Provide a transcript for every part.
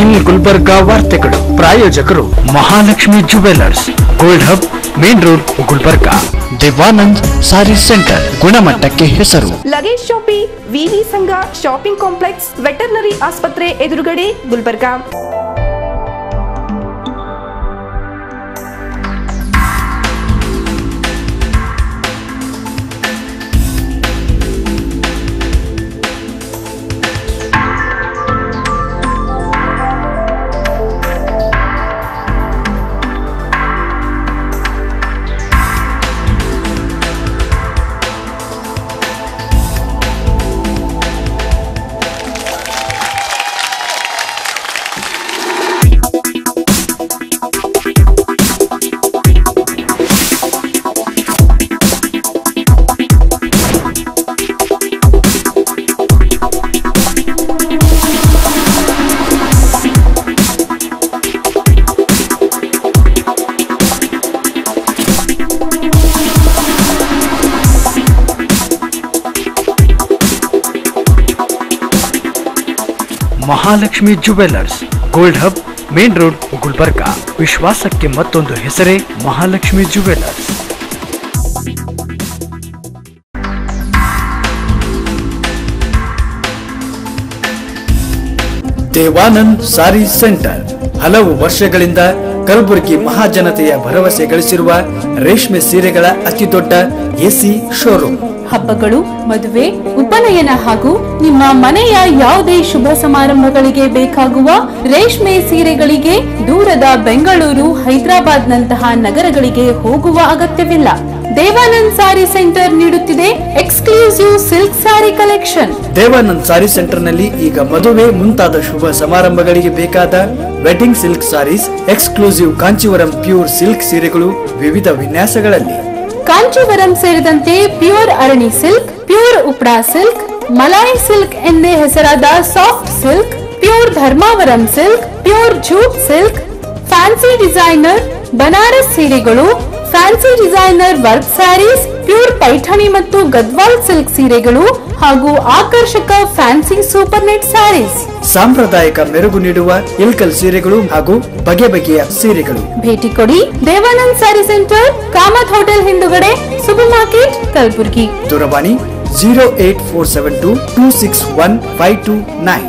ಇನ್ನು ಗುಲ್ಬರ್ಗಾ ವಾರ್ತೆಗಳು. ಪ್ರಾಯೋಜಕರು Mahalakshmi jewellers gold hub, main road, Gulbarga. Devanand sari centre, ಗುಣಮಟ್ಟಕ್ಕೆ ಹೆಸರು. ಲಗೇಜ್ ಶಾಪಿ, ವಿವಿ ಸಂಘ, ಶಾಪಿಂಗ್ ಕಾಂಪ್ಲೆಕ್ಸ್, ವೆಟರ್ನರಿ ಆಸ್ಪತ್ರೆ ಎದುರುಗಡೆ Gulbarga. Mahalakshmi jewellers gold hub main road Gulbarga ವಿಶ್ವಾಸಕ್ಕೆ ಮತ್ತೊಂದು ಹೆಸರೇ ಮಹಾಲಕ್ಷ್ಮಿ ಜುವೆಲ್ಲರ್ಸ್ ದೇವಾನಂದ್ ಸಾರಿ ಸೆಂಟರ್. ಹಲವು ವರ್ಷಗಳಿಂದ ಕಲಬುರಗಿ ಮಹಾಜನತೆಯ ಭರವಸೆ ಗಳಿಸಿರುವ ರೇಷ್ಮೆ ಸೀರೆಗಳ ಅತಿದೊಡ್ಡ ಎಸಿ ಶೋರೂಮ್ ಹಬ್ಬಗಳು, ಮದುವೆ, ಉಪನಯನ ಹಾಗೂ ನಿಮ್ಮ ಮನೆಯ ಯಾವುದೇ ಶುಭ ಸಮಾರಂಭಗಳಿಗೆ ಬೇಕಾಗುವ ರೇಷ್ಮೆ ಸೀರೆಗಳಿಗೆ ದೂರದ ಬೆಂಗಳೂರು ಹೈದರಾಬಾದ್ ನಂತಹ ನಗರಗಳಿಗೆ ಹೋಗುವ ಅಗತ್ಯವಿಲ್ಲ. ದೇವಾನಂದ್ ಸಾರಿ ಸೆಂಟರ್ ನೀಡುತ್ತಿದೆ exclusive silk sari collection. Devanand sari ಸೆಂಟರ್ನಲ್ಲಿ ಈಗ ಮದುವೆ ಮುಂತಾದ ಶುಭ ಸಮಾರಂಭಗಳಿಗೆ ಬೇಕಾದ wedding silk saris, exclusive Kanchivaram pure silk ಸೀರೆಗಳು ವಿವಿಧ ವಿನ್ಯಾಸಗಳಲ್ಲಿ. ಕಾಂಚೀವರಂ ಸೇರಿದಂತೆ pure Arani silk, pure Uppada silk, Malai silk ಎಂದೇ ಹೆಸರಾದ soft silk, pure Dharmavaram silk, pure jute silk, fancy designer, Banaras ಸೀರೆಗಳು fancy designer work saris pure Paithani ಮತ್ತು Gadwal silk ಸೀರೆಗಳು ಹಾಗೂ ಆಕರ್ಷಕ ಫ್ಯಾನ್ಸಿ ಸೂಪರ್ ನೆಟ್ ಸ್ಯಾರೀಸ್ ಸಾಂಪ್ರದಾಯಿಕ ಮೆರುಗು ನೀಡುವ ಇಲ್ಕಲ್ ಸೀರೆಗಳು ಹಾಗೂ ಬಗೆ ಬಗೆಯ ಸೀರೆಗಳು ಭೇಟಿ ಕೊಡಿ ದೇವಾನಂದ್ ಸ್ಯಾರಿ ಸೆಂಟರ್ ಕಾಮತ್ ಹೋಟೆಲ್ ಹಿಂದುಗಡೆ ಸೂಪರ್ ಮಾರ್ಕೆಟ್ ಕಲಬುರಗಿ ದೂರವಾಣಿ zero eight four seven two two six one five two nine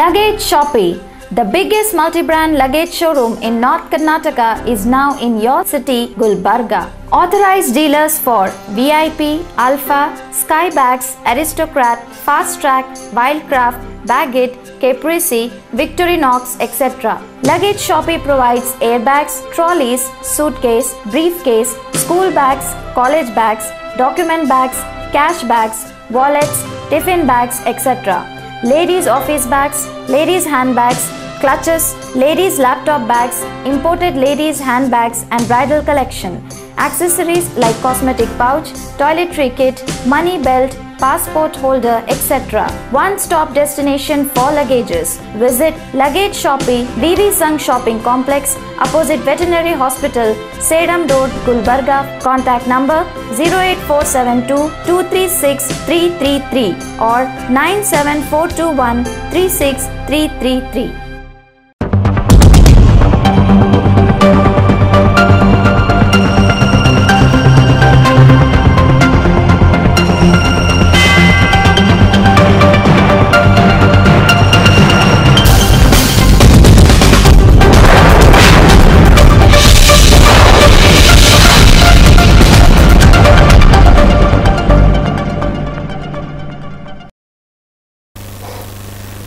luggage Shoppe, the biggest multi-brand luggage showroom in North Karnataka is now in your city, Gulbarga. Authorized dealers for VIP, Alpha, Skybags, Aristocrat, Fast Track, Wildcraft, Baggett, Caprese, Victorinox, etc. Luggage Shoppe provides airbags, trolleys, suitcase, briefcase, school bags, college bags, document bags, cash bags, wallets, tiffin bags, etc ladies' office bags, ladies' handbags, clutches, ladies' laptop bags, imported ladies' handbags, and bridal collection. Accessories like cosmetic pouch, toiletry kit, money belt, passport holder, etc. One stop destination for luggages. Visit Luggage Shoppe, VV Sung Shopping Complex, opposite Veterinary Hospital, Sedam Road, Gulbarga. Contact number 08472 236 333 or 97421 36333.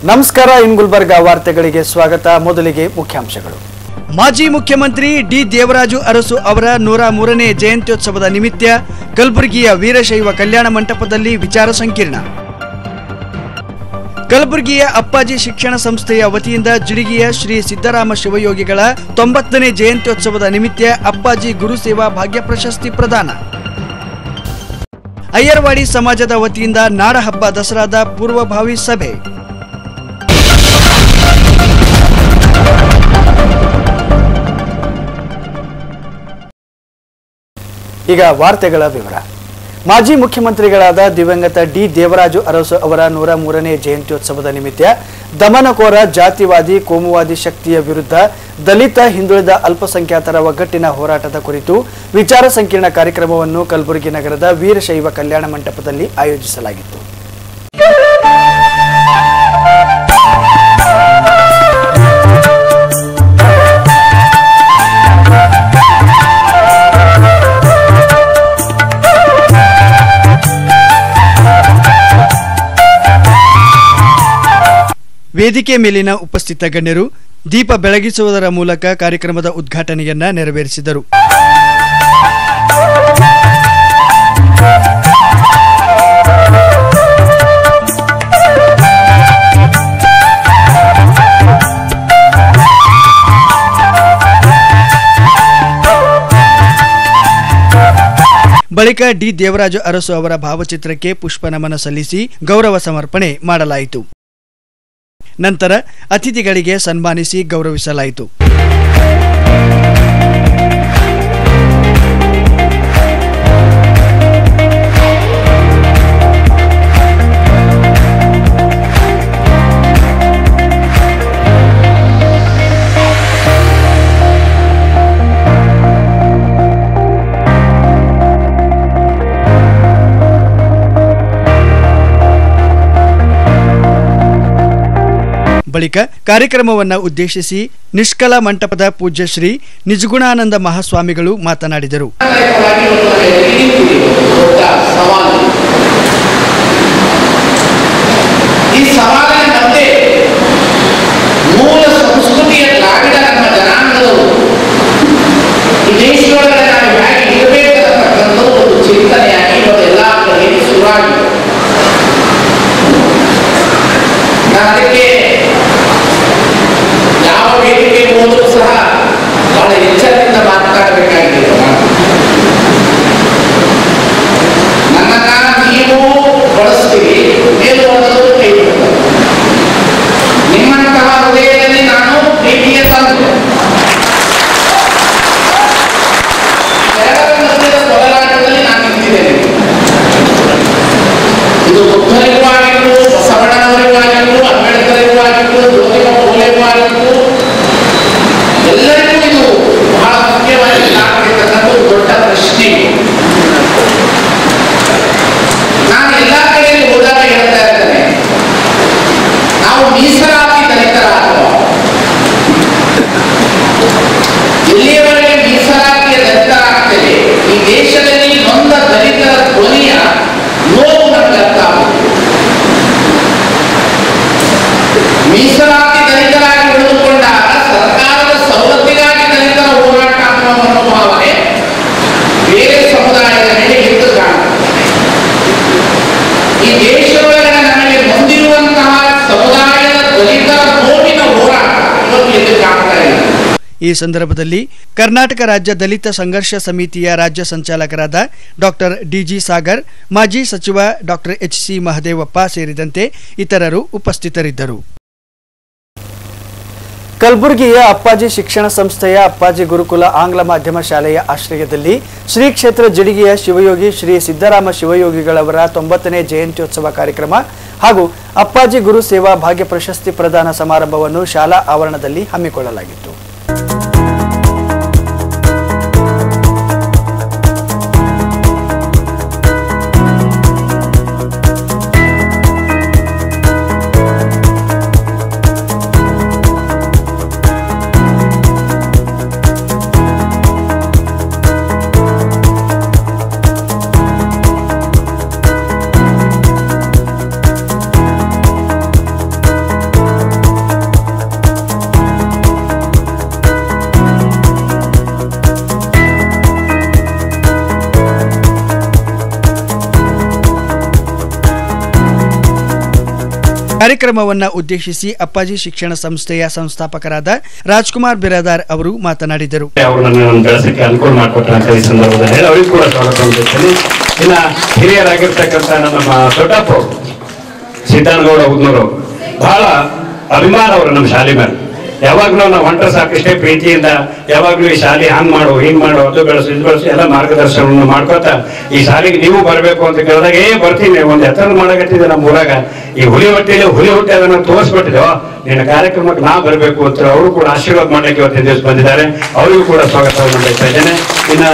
ನಮಸ್ಕಾರ, ಇನ್ ಗುಲ್ಬರ್ಗ ವಾರ್ತೆಗಳಿಗೆ ಸ್ವಾಗತ. ಮೊದಲಿಗೆ ಮುಖ್ಯಾಂಶಗಳು. ಮಾಜಿ ಮುಖ್ಯಮಂತ್ರಿ D Devaraju Arasu ಅವರ ನೂರ ಮೂರನೇ ಜಯಂತ್ಯೋತ್ಸವದ ನಿಮಿತ್ತ ಕಲಬುರಗಿಯ ವೀರಶೈವ ಕಲ್ಯಾಣ ಮಂಟಪದಲ್ಲಿ ವಿಚಾರ ಸಂಕಿರಣ. ಕಲಬುರಗಿಯ ಅಪ್ಪಾಜಿ ಶಿಕ್ಷಣ ಸಂಸ್ಥೆಯ ವತಿಯಿಂದ ಜಿಡಿಗಿಯ ಶ್ರೀ ಸಿದ್ದರಾಮ ಶಿವಯೋಗಿಗಳ ತೊಂಬತ್ತನೇ ಜಯಂತ್ಯೋತ್ಸವದ ನಿಮಿತ್ತ ಅಪ್ಪಾಜಿ ಗುರುಸೇವಾ ಭಾಗ್ಯ ಪ್ರಶಸ್ತಿ ಪ್ರದಾನ. ಅಯ್ಯರ್ವಾಡಿ ಸಮಾಜದ ವತಿಯಿಂದ ನಾಡಹಬ್ಬ ದಸರಾದ ಪೂರ್ವಭಾವಿ ಸಭೆ. ಈಗ ವಾರ್ತೆಗಳ ವಿವರ. ಮಾಜಿ ಮುಖ್ಯಮಂತ್ರಿಗಳಾದ ದಿವಂಗತ ಡಿ ದೇವರಾಜು ಅರಸು ಅವರ ನೂರ ಮೂರನೇ ಜಯಂತ್ಯೋತ್ಸವದ ನಿಮಿತ್ತ ದಮನಕೋರ ಜಾತಿವಾದಿ, ಕೋಮುವಾದಿ ಶಕ್ತಿಯ ವಿರುದ್ಧ ದಲಿತ, ಹಿಂದುಳಿದ ಅಲ್ಪಸಂಖ್ಯಾತರ ಒಗ್ಗಟ್ಟಿನ ಹೋರಾಟದ ಕುರಿತು ವಿಚಾರ ಸಂಕಿರಣ ಕಾರ್ಯಕ್ರಮವನ್ನು ಕಲಬುರಗಿ ನಗರದ ವೀರಶೈವ ಕಲ್ಯಾಣ ಮಂಟಪದಲ್ಲಿ ಆಯೋಜಿಸಲಾಗಿತ್ತು. ವೇದಿಕೆ ಮೇಲಿನ ಉಪಸ್ಥಿತ ಗಣ್ಯರು ದೀಪ ಬೆಳಗಿಸುವುದರ ಮೂಲಕ ಕಾರ್ಯಕ್ರಮದ ಉದ್ಘಾಟನೆಯನ್ನ ನೆರವೇರಿಸಿದರು. ಬಳಿಕ ಡಿ ದೇವರಾಜು ಅರಸು ಅವರ ಭಾವಚಿತ್ರಕ್ಕೆ ಪುಷ್ಪ ನಮನ ಸಲ್ಲಿಸಿ ಗೌರವ ಸಮರ್ಪಣೆ ಮಾಡಲಾಯಿತು. ನಂತರ ಅತಿಥಿಗಳಿಗೆ ಸನ್ಮಾನಿಸಿ ಗೌರವಿಸಲಾಯಿತು. ಬಳಿಕ ಕಾರ್ಯಕ್ರಮವನ್ನ ಉದ್ದೇಶಿಸಿ ನಿಷ್ಕಲ ಮಂಟಪದ ಪೂಜ್ಯ ಶ್ರೀ ನಿಜಗುಣಾನಂದ ಮಹಾಸ್ವಾಮಿಗಳು ಮಾತನಾಡಿದರು. ಈ ಸವಾಲು ಈ ಸಂದರ್ಭದಲ್ಲಿ ಕರ್ನಾಟಕ ರಾಜ್ಯ ದಲಿತ ಸಂಘರ್ಷ ಸಮಿತಿಯ ರಾಜ್ಯ ಸಂಚಾಲಕರಾದ ಡಾಕ್ಟರ್ ಡಿಜಿ ಸಾಗರ್, ಮಾಜಿ ಸಚಿವ ಡಾಕ್ಟರ್ ಎಚ್ ಸಿ ಮಹದೇವಪ್ಪ ಸೇರಿದಂತೆ ಇತರರು ಉಪಸ್ಥಿತರಿದ್ದರು. ಕಲಬುರಗಿಯ ಅಪ್ಪಾಜಿ ಶಿಕ್ಷಣ ಸಂಸ್ಥೆಯ ಅಪ್ಪಾಜಿ ಗುರುಕುಲ ಆಂಗ್ಲ ಮಾಧ್ಯಮ ಶಾಲೆಯ ಆಶ್ರಯದಲ್ಲಿ ಶ್ರೀ ಕ್ಷೇತ್ರ ಜಡಿಗೆಯ ಶಿವಯೋಗಿ ಶ್ರೀ ಸಿದ್ದರಾಮ ಶಿವಯೋಗಿಗಳವರ ತೊಂಬತ್ತನೇ ಜಯಂತ್ಯೋತ್ಸವ ಕಾರ್ಯಕ್ರಮ ಹಾಗೂ ಅಪ್ಪಾಜಿ ಗುರು ಸೇವಾ ಭಾಗ್ಯ ಪ್ರಶಸ್ತಿ ಪ್ರದಾನ ಸಮಾರಂಭವನ್ನು ಶಾಲಾ ಆವರಣದಲ್ಲಿ ಹಮ್ಮಿಕೊಳ್ಳಲಾಗಿತ್ತು. ಕಾರ್ಯಕ್ರಮವನ್ನ ಉದ್ದೇಶಿಸಿ ಅಪ್ಪಾಜಿ ಶಿಕ್ಷಣ ಸಂಸ್ಥೆಯ ಸಂಸ್ಥಾಪಕರಾದ ರಾಜ್ಕುಮಾರ್ ಬಿರಾದಾರ್ ಅವರು ಮಾತನಾಡಿದರು. ಹಿರಿಯರಾಗಿರ್ತಕ್ಕಂಥ ನಮ್ಮ ಬಹಳ ಅಭಿಮಾನ ಅವರು ನಮ್ಮ ಶಾಲೆ ಮೇಲೆ. ಯಾವಾಗ್ಲೂ ನಾವು ಸಾಕಷ್ಟೇ ಪ್ರೀತಿಯಿಂದ ಯಾವಾಗ್ಲೂ ಈ ಶಾಲೆ ಹಂಗ್ ಮಾಡು, ಹಿಂಗ್ ಮಾಡು, ಅದು ಬೆಳೆಸು, ಇದು ಬೆಳೆಸು, ಎಲ್ಲ ಮಾರ್ಗದರ್ಶನವನ್ನು ಮಾಡ್ಕೊತ ಈ ಶಾಲೆಗೆ ನೀವು ಬರಬೇಕು ಅಂತ ಕೇಳಿದಾಗ, ಏ, ಬರ್ತೀನಿ, ಒಂದು ಎತ್ತರ ಮಾಡಕತ್ತಿದೆ ನಮ್ಮ ಊರಾಗ. ಈ ಹುಲಿ ಹೊಟ್ಟೆಯಲ್ಲಿ ಹುಲಿ ಹೊಟ್ಟೆ ಅದನ್ನ ತೋರಿಸ್ಬಿಟ್ಟಿದೆ. ನಿನ್ನ ಕಾರ್ಯಕ್ರಮಕ್ಕೆ ನಾ ಬರಬೇಕು ಅಂತ ಅವರು ಕೂಡ ಆಶೀರ್ವಾದ ಮಾಡಲಿಕ್ಕೆ ಇವತ್ತಿನ ದಿವಸ ಬಂದಿದ್ದಾರೆ. ಅವರಿಗೂ ಕೂಡ ಸ್ವಾಗತವನ್ನು ಬಯಸ್ತಾ ಇದ್ದೇನೆ. ಇನ್ನ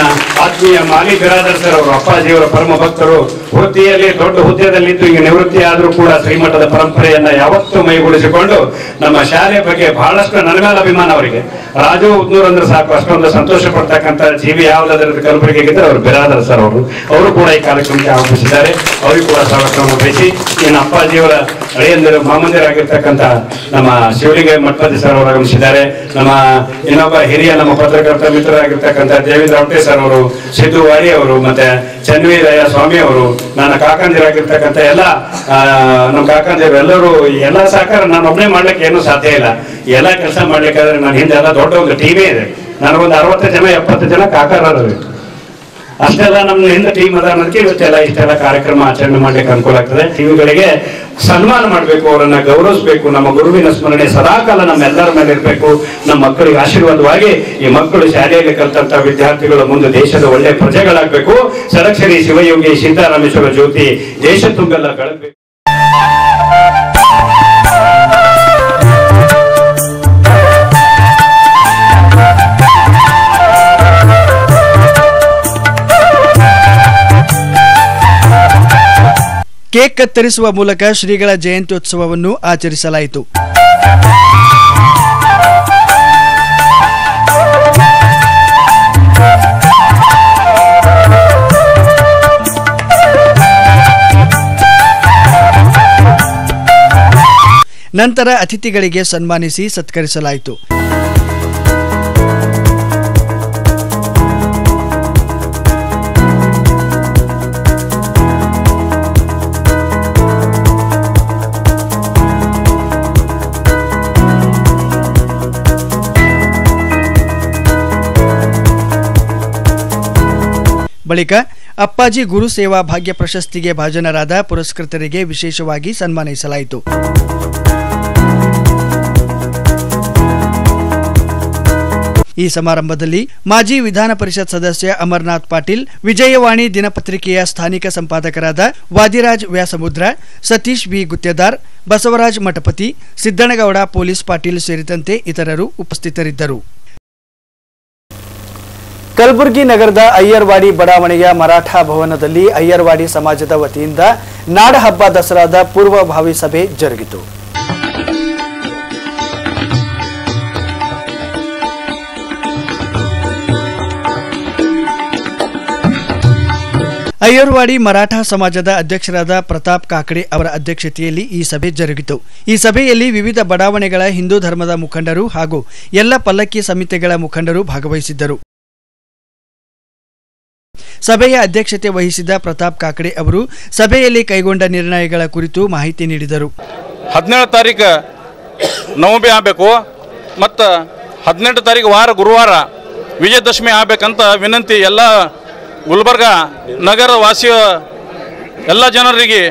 ಆತ್ಮೀಯ ಮಾಲಿ ಬಿರಾದರ್ ಸರ್ ಅವರು ಅಪ್ಪಾಜಿಯವರ ಪರಮ ಭಕ್ತರು ವೃತ್ತಿಯಲ್ಲಿ ದೊಡ್ಡ ಹುದ್ದೆಯಲ್ಲಿದ್ದು ಈಗ ನಿವೃತ್ತಿ ಆದರೂ ಕೂಡ ಶ್ರೀಮಠದ ಪರಂಪರೆಯನ್ನ ಯಾವತ್ತೂ ಮೈಗೂಡಿಸಿಕೊಂಡು ನಮ್ಮ ಶಾಲೆ ಬಗ್ಗೆ ಬಹಳಷ್ಟು ನನಗಾಲ ಅಭಿಮಾನ ಅವರಿಗೆ. ರಾಜು ಉದ್ನೂರ್ ಅಂದ್ರೆ ಸಾಕು, ಅಷ್ಟೊಂದು ಸಂತೋಷ ಪಡ್ತಕ್ಕಂಥ ಜೀವಿ ಯಾವ್ದಾದ್ರೂ ಕಲಬುರಗಿಗಿದ್ರೆ ಅವರು ಬಿರಾದರ್ ಸರ್ ಅವರು. ಅವರು ಕೂಡ ಈ ಕಾರ್ಯಕ್ರಮಕ್ಕೆ ಆಗಮಿಸಿದ್ದಾರೆ. ಅವರಿಗೂ ಕೂಡ ಸ್ವಾಗತವನ್ನು ಬಯಸಿ ಇನ್ನು ಅಪ್ಪಾಜಿಯವರ ಹಳೆಯಂದಿರು ಮಾಮಂದಿರಾಗಿರ್ತಕ್ಕಂತಹ ನಮ್ಮ ಶಿವಲಿಂಗ ಮಠಪತಿ ಸರ್ ಅವರು ಆಗಮಿಸಿದ್ದಾರೆ. ನಮ್ಮ ಇನ್ನೊಬ್ಬ ಹಿರಿಯ ನಮ್ಮ ಪತ್ರಕರ್ತ ಮಿತ್ರರಾಗಿರ್ತಕ್ಕಂಥ ದೇವೇಂದ್ರ ಅವಟೆ ಸರ್ ಅವರು, ಸಿದ್ದು ವಾಡಿ ಅವರು, ಮತ್ತೆ ಚನ್ವೀರಯ್ಯ ಸ್ವಾಮಿ ಅವರು, ನನ್ನ ಕಾಕಂದಿರಾಗಿರ್ತಕ್ಕಂಥ ಎಲ್ಲ ನಮ್ಮ ಕಾಕಂದಿರು ಎಲ್ಲರೂ ಎಲ್ಲಾ ಸಹಕಾರ ನಾನು ಒಬ್ಬನೇ ಮಾಡ್ಲಿಕ್ಕೆ ಏನೂ ಸಾಧ್ಯ ಇಲ್ಲ. ಎಲ್ಲಾ ಕೆಲಸ ಮಾಡ್ಲಿಕ್ಕಾದ್ರೆ ನನ್ನ ಹಿಂದೆ ಎಲ್ಲ ದೊಡ್ಡ ಒಂದು ಟೀಮೇ ಇದೆ. ನನಗೊಂದು ಅರವತ್ತು ಜನ, ಎಪ್ಪತ್ತು ಜನ ಕಾಕಾರರು. ಅಷ್ಟೆಲ್ಲ ನಮ್ಮ ಹಿಂದೆ ಟೀಮ್ ಅದ ಅನ್ನೋದಕ್ಕೆ ಇವತ್ತೆಲ್ಲ ಇಷ್ಟೆಲ್ಲ ಕಾರ್ಯಕ್ರಮ ಆಚರಣೆ ಮಾಡ್ಲಿಕ್ಕೆ ಅನುಕೂಲ ಆಗ್ತದೆ. ಇವುಗಳಿಗೆ ಸನ್ಮಾನ ಮಾಡಬೇಕು, ಅವರನ್ನ ಗೌರವಿಸಬೇಕು, ನಮ್ಮ ಗುರುವಿನ ಸ್ಮರಣೆ ಸದಾಕಾಲ ನಮ್ಮೆಲ್ಲರ ಮೇಲೆ ಇರಬೇಕು. ನಮ್ಮ ಮಕ್ಕಳಿಗೆ ಆಶೀರ್ವಾದವಾಗಿ ಈ ಮಕ್ಕಳು ಶಾಲೆಯಲ್ಲಿ ಕಲ್ತಂತ ವಿದ್ಯಾರ್ಥಿಗಳು ಮುಂದೆ ದೇಶದ ಒಳ್ಳೆ ಪ್ರಜೆಗಳಾಗಬೇಕು. ಸಡಕ್ಷರಿ ಶಿವಯೋಗಿ ಸಿದ್ದರಾಮೇಶ್ವರ ಜ್ಯೋತಿ ದೇಶ ತುಂಬೆಲ್ಲ ಬೆಳಗ್ಬೇಕು. ಕೇಕ್ ಕತ್ತರಿಸುವ ಮೂಲಕ ಶ್ರೀಗಳ ಜಯಂತ್ಯೋತ್ಸವವನ್ನು ಆಚರಿಸಲಾಯಿತು. ನಂತರ ಅತಿಥಿಗಳಿಗೆ ಸನ್ಮಾನಿಸಿ ಸತ್ಕರಿಸಲಾಯಿತು. ಬಳಿಕ ಅಪ್ಪಾಜಿ ಗುರು ಸೇವಾ ಭಾಗ್ಯ ಪ್ರಶಸ್ತಿಗೆ ಭಾಜನರಾದ ಪುರಸ್ಕೃತರಿಗೆ ವಿಶೇಷವಾಗಿ ಸನ್ಮಾನಿಸಲಾಯಿತು. ಈ ಸಮಾರಂಭದಲ್ಲಿ ಮಾಜಿ ವಿಧಾನ ಪರಿಷತ್ ಸದಸ್ಯ ಅಮರನಾಥ್ ಪಾಟೀಲ್, ವಿಜಯವಾಣಿ ದಿನಪತ್ರಿಕೆಯ ಸ್ಥಾನಿಕ ಸಂಪಾದಕರಾದ ವಾದಿರಾಜ್ ವ್ಯಾಸಮುದ್ರ, ಸತೀಶ್ ಬಿ. ಗುತ್ತೇದಾರ್, ಬಸವರಾಜ್ ಮಠಪತಿ, ಸಿದ್ದನಗೌಡ ಪೊಲೀಸ್ ಪಾಟೀಲ್ ಸೇರಿದಂತೆ ಇತರರು ಉಪಸ್ಥಿತರಿದ್ದರು. ಕಲಬುರಗಿ ನಗರದ ಅಯ್ಯರ್ವಾಡಿ ಬಡಾವಣೆಯ ಮರಾಠ ಭವನದಲ್ಲಿ ಅಯ್ಯರ್ವಾಡಿ ಸಮಾಜದ ವತಿಯಿಂದ ನಾಡಹಬ್ಬ ದಸರಾದ ಪೂರ್ವಭಾವಿ ಸಭೆ ಜರುಗಿತು. ಅಯ್ಯರ್ವಾಡಿ ಮರಾಠ ಸಮಾಜದ ಅಧ್ಯಕ್ಷರಾದ ಪ್ರತಾಪ್ ಕಾಕಡೆ ಅವರ ಅಧ್ಯಕ್ಷತೆಯಲ್ಲಿ ಈ ಸಭೆ ಜರುಗಿತು. ಈ ಸಭೆಯಲ್ಲಿ ವಿವಿಧ ಬಡಾವಣೆಗಳ ಹಿಂದೂ ಧರ್ಮದ ಮುಖಂಡರು ಹಾಗೂ ಎಲ್ಲ ಪಲ್ಲಕ್ಕಿ ಸಮಿತಿಗಳ ಮುಖಂಡರು ಭಾಗವಹಿಸಿದ್ದರು. ಸಭೆಯ ಅಧ್ಯಕ್ಷತೆ ವಹಿಸಿದ ಪ್ರತಾಪ್ ಕಾಕಡೆ ಅವರು ಸಭೆಯಲ್ಲಿ ಕೈಗೊಂಡ ನಿರ್ಣಯಗಳ ಕುರಿತು ಮಾಹಿತಿ ನೀಡಿದರು. ಹದಿನೇಳು ತಾರೀಕು ನವಮಿ ಆಗಬೇಕು ಮತ್ತು ಹದಿನೆಂಟು ತಾರೀಕು ವಾರ ಗುರುವಾರ ವಿಜಯದಶಮಿ ಆಗಬೇಕಂತ ವಿನಂತಿ ಎಲ್ಲ ಗುಲ್ಬರ್ಗ ನಗರ ವಾಸಿಯ ಎಲ್ಲ ಜನರಿಗೆ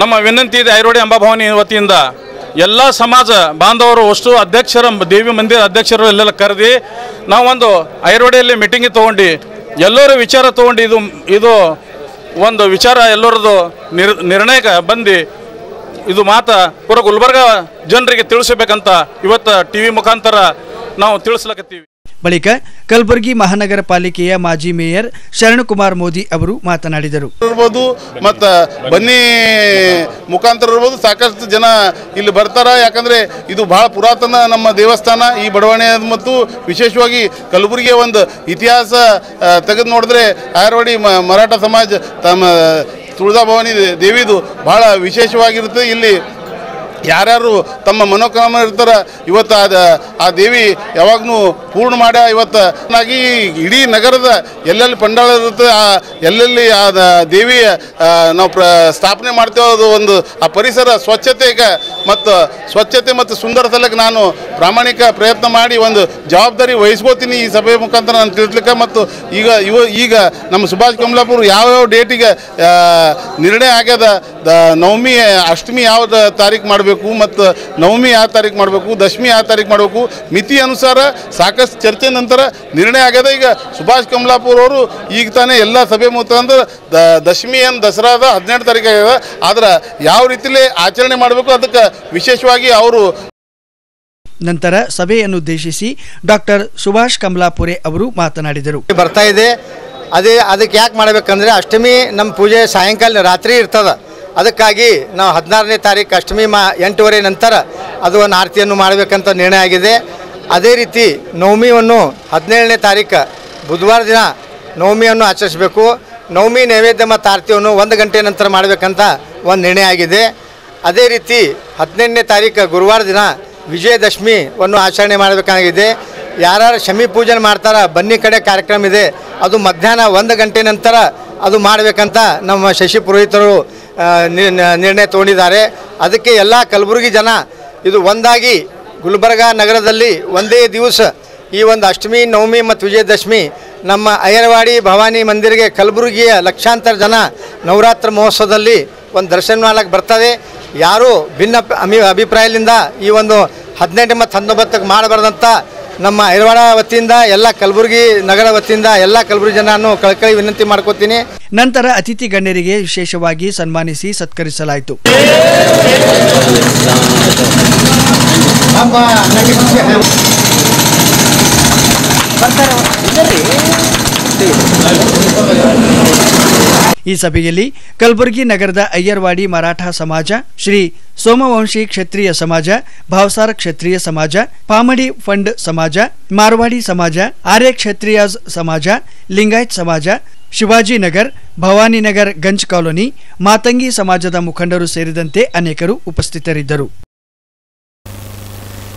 ನಮ್ಮ ವಿನಂತಿ ಇದೆ ಐರೋಡಿ ಅಂಬಾಭವಾನಿ ವತಿಯಿಂದ. ಎಲ್ಲ ಸಮಾಜ ಬಾಂಧವರು ಅಷ್ಟು ಅಧ್ಯಕ್ಷರ ದೇವಿ ಮಂದಿರ ಅಧ್ಯಕ್ಷರು ಎಲ್ಲೆಲ್ಲ ಕರೆದಿ ನಾವೊಂದು ಐರೋಡಿಯಲ್ಲಿ ಮೀಟಿಂಗ್ ತೊಗೊಂಡು ಎಲ್ಲರೂ ವಿಚಾರ ತೊಗೊಂಡು ಇದು ಇದು ಒಂದು ವಿಚಾರ ಎಲ್ಲರದು ನಿರ್, ನಿರ್ಣಯಕ್ಕೆ ಬಂದು ಇದು ಮಾತು ಪೂರ ಗುಲ್ಬರ್ಗ ಜನರಿಗೆ ತಿಳಿಸಬೇಕಂತ ಇವತ್ತು ಟಿ ವಿ ಮುಖಾಂತರ ನಾವು ತಿಳಿಸ್ಲಕತ್ತೀವಿ. ಬಳಿಕ ಕಲಬುರಗಿ ಮಹಾನಗರ ಪಾಲಿಕೆಯ ಮಾಜಿ ಮೇಯರ್ ಶರಣಕುಮಾರ್ ಮೋದಿ ಅವರು ಮಾತನಾಡಿದರು. ಇರ್ಬೋದು, ಮತ್ತು ಬನ್ನಿ ಮುಖಾಂತರ ಇರ್ಬೋದು, ಸಾಕಷ್ಟು ಜನ ಇಲ್ಲಿ ಬರ್ತಾರ. ಯಾಕಂದ್ರೆ ಇದು ಬಹಳ ಪುರಾತನ ನಮ್ಮ ದೇವಸ್ಥಾನ. ಈ ಬಡಾವಣೆ ಮತ್ತು ವಿಶೇಷವಾಗಿ ಕಲಬುರಗಿಯ ಒಂದು ಇತಿಹಾಸ ತೆಗೆದು ನೋಡಿದ್ರೆ ಆರ್ವಾಡಿ ಮರಾಠ ಸಮಾಜ ತಮ್ಮ ತುಳಜಾಭವಾನಿ ದೇವಿದು ಬಹಳ ವಿಶೇಷವಾಗಿರುತ್ತೆ. ಇಲ್ಲಿ ಯಾರ್ಯಾರು ತಮ್ಮ ಮನೋಕಾಮ ಇರ್ತಾರ, ಇವತ್ತು ಅದು ಆ ದೇವಿ ಯಾವಾಗೂ ಪೂರ್ಣ ಮಾಡ್ಯ, ಇವತ್ತು ನಾಗಿ ಇಡೀ ನಗರದ ಎಲ್ಲೆಲ್ಲಿ ಪಂಡಾಳ ಇರುತ್ತೆ, ಆ ಎಲ್ಲೆಲ್ಲಿ ಆ ದೇವಿಯ ದೇವಿ ನಾವು ಪ್ರ ಸ್ಥಾಪನೆ ಮಾಡ್ತೇವೆ ಅದು ಒಂದು ಆ ಪರಿಸರ ಸ್ವಚ್ಛತೆಗೆ ಮತ್ತು ಸ್ವಚ್ಛತೆ ಮತ್ತು ಸುಂದರ ಸಲಕ್ಕೆ ನಾನು ಪ್ರಾಮಾಣಿಕ ಪ್ರಯತ್ನ ಮಾಡಿ ಒಂದು ಜವಾಬ್ದಾರಿ ವಹಿಸ್ಕೋತೀನಿ ಈ ಸಭೆ ಮುಖಾಂತರ ನಾನು ತಿಳಿಸ್ಲಿಕ್ಕೆ ಮತ್ತು ಈಗ ಇವ ಈಗ ನಮ್ಮ ಸುಭಾಷ್ ಕಮಲಾಪುರ ಯಾವ್ಯಾವ ಡೇಟಿಗೆ ನಿರ್ಣಯ ಆಗ್ಯದ ದ ನವಮಿ ಅಷ್ಟಮಿ ಯಾವ ತಾರೀಕು ಮಾಡಬೇಕು ಮತ್ತು ನವಮಿ ಯಾವ ತಾರೀಕು ಮಾಡಬೇಕು ದಶಮಿ ಯಾವ ತಾರೀಕು ಮಾಡಬೇಕು ಮಿತಿ ಅನುಸಾರ ಸಾಕಷ್ಟು ಚರ್ಚೆ ನಂತರ ನಿರ್ಣಯ ಆಗ್ಯದ. ಈಗ ಸುಭಾಷ್ ಕಮಲಾಪುರ್ ಅವರು ಈಗ ತಾನೇ ಎಲ್ಲ ಸಭೆ ಮುಖಾಂತರ ದ ದಶಮಿ ಏನು ದಸರಾದ ಹದಿನೆಂಟು ತಾರೀಕು ಆಗ್ಯದ. ಆದ್ರೆ ಯಾವ ರೀತಿಲಿ ಆಚರಣೆ ಮಾಡಬೇಕು ಅದಕ್ಕೆ ವಿಶೇಷವಾಗಿ ಅವರು ನಂತರ ಸಭೆಯನ್ನು ಉದ್ದೇಶಿಸಿ ಡಾಕ್ಟರ್ ಸುಭಾಷ್ ಕಮಲಾಪುರೆ ಅವರು ಮಾತನಾಡಿದರು. ಬರ್ತಾ ಇದೆ. ಅದೇ ಅದಕ್ಕೆ ಯಾಕೆ ಮಾಡಬೇಕಂದ್ರೆ ಅಷ್ಟಮಿ ನಮ್ಮ ಪೂಜೆ ಸಾಯಂಕಾಲ ರಾತ್ರಿ ಇರ್ತದ. ಅದಕ್ಕಾಗಿ ನಾವು ಹದಿನಾರನೇ ತಾರೀಕು ಅಷ್ಟಮಿ ಮಾ ಎಂಟುವರೆ ನಂತರ ಅದು ಒಂದು ಆರತಿಯನ್ನು ಮಾಡಬೇಕಂತ ನಿರ್ಣಯ ಆಗಿದೆ. ಅದೇ ರೀತಿ ನವಮಿಯನ್ನು ಹದಿನೇಳನೇ ತಾರೀಕು ಬುಧವಾರ ದಿನ ನವಮಿಯನ್ನು ಆಚರಿಸಬೇಕು. ನವಮಿ ನೈವೇದ್ಯ ಮತ್ತು ಆರತಿಯನ್ನು ಒಂದು ಗಂಟೆ ನಂತರ ಮಾಡಬೇಕಂತ ಒಂದು ನಿರ್ಣಯ ಆಗಿದೆ. ಅದೇ ರೀತಿ ಹದಿನೆಂಟನೇ ತಾರೀಕು ಗುರುವಾರ ದಿನ ವಿಜಯದಶಮಿಯನ್ನು ಆಚರಣೆ ಮಾಡಬೇಕಾಗಿದೆ. ಯಾರು ಶಮಿ ಪೂಜನೆ ಮಾಡ್ತಾರ ಬನ್ನಿ ಕಡೆ ಕಾರ್ಯಕ್ರಮ ಇದೆ. ಅದು ಮಧ್ಯಾಹ್ನ ಒಂದು ಗಂಟೆ ನಂತರ ಅದು ಮಾಡಬೇಕಂತ ನಮ್ಮ ಶಶಿ ಪುರೋಹಿತರು ನಿರ್ಣಯ ತಗೊಂಡಿದ್ದಾರೆ. ಅದಕ್ಕೆ ಎಲ್ಲ ಕಲಬುರಗಿ ಜನ ಇದು ಒಂದಾಗಿ ಗುಲ್ಬರ್ಗ ನಗರದಲ್ಲಿ ಒಂದೇ ದಿವಸ ಈ ಒಂದು ಅಷ್ಟಮಿ, ನವಮಿ ಮತ್ತು ವಿಜಯದಶಮಿ ನಮ್ಮ ಅಯ್ಯರವಾಡಿ ಭವಾನಿ ಮಂದಿರಿಗೆ ಕಲಬುರಗಿಯ ಲಕ್ಷಾಂತರ ಜನ ನವರಾತ್ರಿ ಮಹೋತ್ಸವದಲ್ಲಿ ಒಂದು ದರ್ಶನ ಮಾಡಕ್ಕೆ ಬರ್ತದೆ. ಯಾರೂ ಭಿನ್ನ ಅಭಿಪ್ರಾಯದಿಂದ ಈ ಒಂದು ಹದಿನೆಂಟು ಮತ್ತು ಹತ್ತೊಂಬತ್ತಕ್ಕೆ ಮಾಡಬಾರ್ದಂತ ನಮ್ಮ ಐರವಾಡ ವತಿಯಿಂದ ಎಲ್ಲ ಕಲಬುರಗಿ ನಗರ ವತಿಯಿಂದ ಎಲ್ಲ ಕಲಬುರಗಿ ಜನರನ್ನು ಕಳಕಳಿ ವಿನಂತಿ ಮಾಡ್ಕೋತೀನಿ. ನಂತರ ಅತಿಥಿ ಗಣ್ಯರಿಗೆ ವಿಶೇಷವಾಗಿ ಸನ್ಮಾನಿಸಿ ಸತ್ಕರಿಸಲಾಯಿತು. ಈ ಸಭೆಯಲ್ಲಿ ಕಲಬುರಗಿ ನಗರದ ಅಯ್ಯರ್ವಾಡಿ ಮರಾಠ ಸಮಾಜ, ಶ್ರೀ ಸೋಮವಂಶಿ ಕ್ಷತ್ರಿಯ ಸಮಾಜ, ಭಾವಸಾರ ಕ್ಷತ್ರಿಯ ಸಮಾಜ, ಪಾಮಡಿ ಫಂಡ್ ಸಮಾಜ, ಮಾರ್ವಾಡಿ ಸಮಾಜ, ಆರ್ಯ ಕ್ಷತ್ರಿಯಾಸ್ ಸಮಾಜ, ಲಿಂಗಾಯತ್ ಸಮಾಜ ಶಿವಾಜಿನಗರ್ ಭವಾನಿನಗರ್ ಗಂಜ್ ಕಾಲೋನಿ, ಮಾತಂಗಿ ಸಮಾಜದ ಮುಖಂಡರು ಸೇರಿದಂತೆ ಅನೇಕರು ಉಪಸ್ಥಿತರಿದ್ದರು.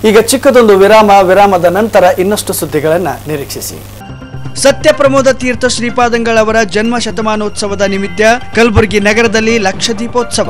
ಈಗ ಚಿಕ್ಕದೊಂದು ವಿರಾಮ, ವಿರಾಮದ ನಂತರ ಇನ್ನಷ್ಟು ಸುದ್ದಿಗಳನ್ನು ನಿರೀಕ್ಷಿಸಿ. ಸತ್ಯ ಪ್ರಮೋದ ತೀರ್ಥ ಶ್ರೀಪಾದಂಗಳವರ ಜನ್ಮ ಶತಮಾನೋತ್ಸವದ ನಿಮಿತ್ತ ಕಲಬುರಗಿ ನಗರದಲ್ಲಿ ಲಕ್ಷ ದೀಪೋತ್ಸವ.